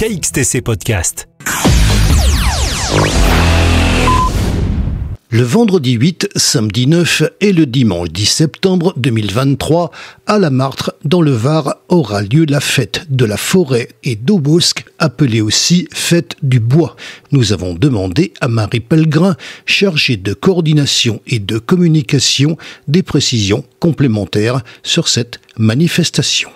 KXTC Podcast. Le vendredi 8, samedi 9 et le dimanche 10 septembre 2023, à la Martre, dans le Var, aura lieu la fête de la forêt et d'Aubosque, appelée aussi fête du bois. Nous avons demandé à Marie Pellegrin, chargée de coordination et de communication, des précisions complémentaires sur cette manifestation.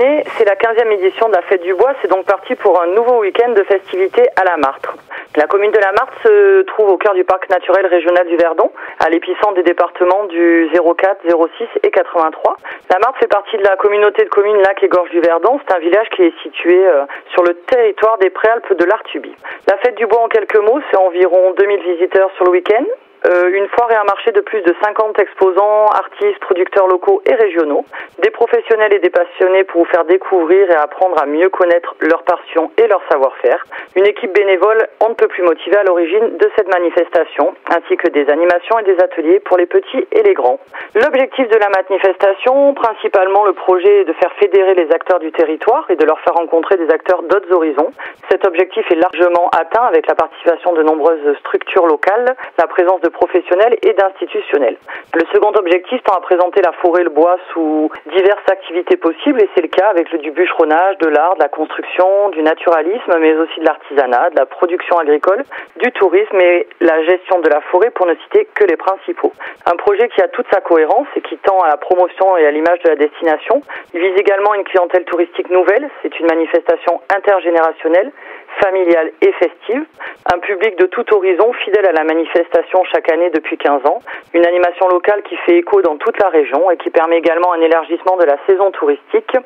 C'est la 15e édition de la Fête du Bois. C'est donc parti pour un nouveau week-end de festivités à la Martre. La commune de la Martre se trouve au cœur du parc naturel régional du Verdon, à l'épicentre des départements du 04, 06 et 83. La Martre fait partie de la communauté de communes Lac et Gorge du Verdon. C'est un village qui est situé euh, sur le territoire des Préalpes de l'Artubie. La Fête du Bois, en quelques mots, c'est environ 2000 visiteurs sur le week-end, euh, une foire et un marché de plus de 50 exposants, artistes, producteurs locaux et régionaux, des professionnels et des passionnés pour vous faire découvrir et apprendre à mieux connaître leur passion et leur savoir-faire, une équipe bénévole on ne peut plus motivée à l'origine de cette manifestation, ainsi que des animations et des ateliers pour les petits et les grands. L'objectif de la manifestation, principalement le projet est de faire fédérer les acteurs du territoire et de leur faire rencontrer des acteurs d'autres horizons. Cet objectif est largement atteint avec la participation de nombreuses structures locales, la présence de professionnels et d'institutionnels. Le second objectif tend à présenter la forêt et le bois sous diverses activités possibles et c'est le cas avec le du bûcheronnage, de l'art, de la construction, du naturalisme, mais aussi de l'artisanat, de la production agricole, du tourisme et la gestion de la forêt pour ne citer que les principaux. Un projet qui a toute sa cohérence et qui tend à la promotion et à l'image de la destination. Il vise également une clientèle touristique nouvelle. C'est une manifestation intergénérationnelle familiale et festive. Un public de tout horizon fidèle à la manifestation chaque année depuis 15 ans. Une animation locale qui fait écho dans toute la région et qui permet également un élargissement de la saison touristique.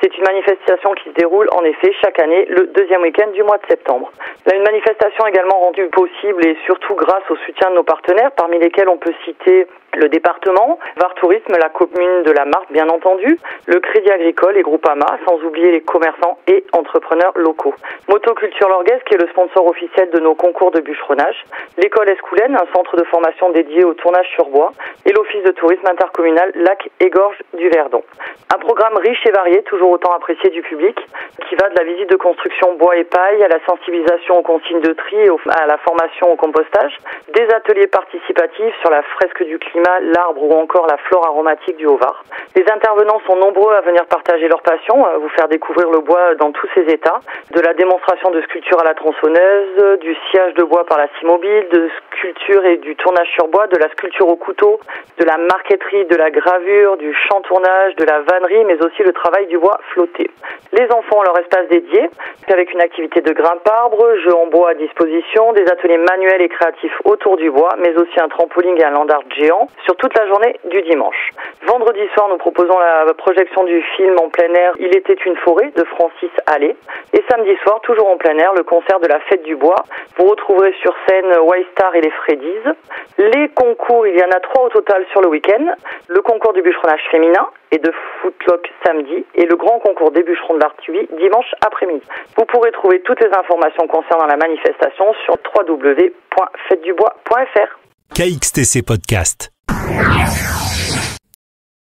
C'est une manifestation qui se déroule en effet chaque année le deuxième week-end du mois de septembre. Là, une manifestation également rendue possible et surtout grâce au soutien de nos partenaires, parmi lesquels on peut citer le département, Var Tourisme, la commune de la Marque bien entendu, le Crédit Agricole et Groupama, sans oublier les commerçants et entrepreneurs locaux. Motoculture Lorguez, qui est le sponsor officiel de nos concours de bûcheronnage, l'école Escoulaine, un centre de formation dédié au tournage sur bois, et l'office de tourisme intercommunal Lac et Gorge du Verdon. Un programme riche et varié, toujours autant apprécié du public, qui va de la visite de construction bois et paille à la sensibilisation aux consignes de tri et à la formation au compostage, des ateliers participatifs sur la fresque du climat, l'arbre ou encore la flore aromatique du Haut-Var. Les intervenants sont nombreux à venir partager leur passion, à vous faire découvrir le bois dans tous ses états, de la démonstration de sculpture à la tronçonneuse, du sciage de bois par la scie mobile, de sculpture et du tournage sur bois, de la sculpture au couteau, de la marqueterie, de la gravure, du chantournage, de la vannerie, mais aussi le travail du bois flotté. Les enfants ont leur espace dédié, avec une activité de grimpe arbre, jeux en bois à disposition, des ateliers manuels et créatifs autour du bois, mais aussi un trampoline et un land art géant sur toute la journée du dimanche. Vendredi soir, nous proposons la projection du film en plein air Il était une forêt de Francis Allais. Et samedi soir, toujours en plein air, le concert de la fête du bois. Vous retrouverez sur scène Y-Star et les Freddy's. Les concours, il y en a trois au total sur le week-end. Le concours du bûcheronnage féminin et de footlock samedi et le grand concours des bûcherons de l'Artubie dimanche après-midi. Vous pourrez trouver toutes les informations concernant la manifestation sur www.fêtedubois.fr. KXTC Podcast. Yes.